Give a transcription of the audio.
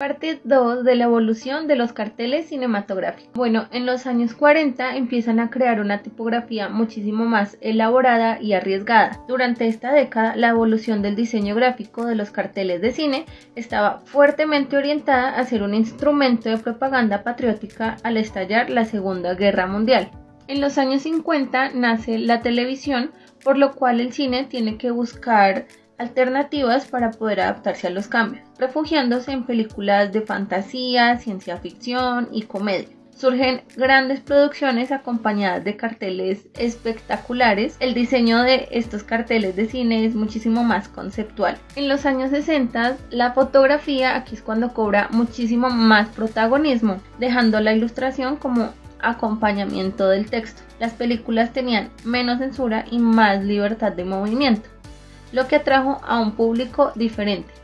Parte 2 de la evolución de los carteles cinematográficos. Bueno, en los años 40 empiezan a crear una tipografía muchísimo más elaborada y arriesgada. Durante esta década, la evolución del diseño gráfico de los carteles de cine estaba fuertemente orientada a ser un instrumento de propaganda patriótica al estallar la Segunda Guerra Mundial. En los años 50 nace la televisión, por lo cual el cine tiene que buscar alternativas para poder adaptarse a los cambios, refugiándose en películas de fantasía, ciencia ficción y comedia. Surgen grandes producciones acompañadas de carteles espectaculares. El diseño de estos carteles de cine es muchísimo más conceptual. En los años 60, la fotografía aquí es cuando cobra muchísimo más protagonismo, dejando la ilustración como acompañamiento del texto. Las películas tenían menos censura y más libertad de movimiento lo que atrajo a un público diferente.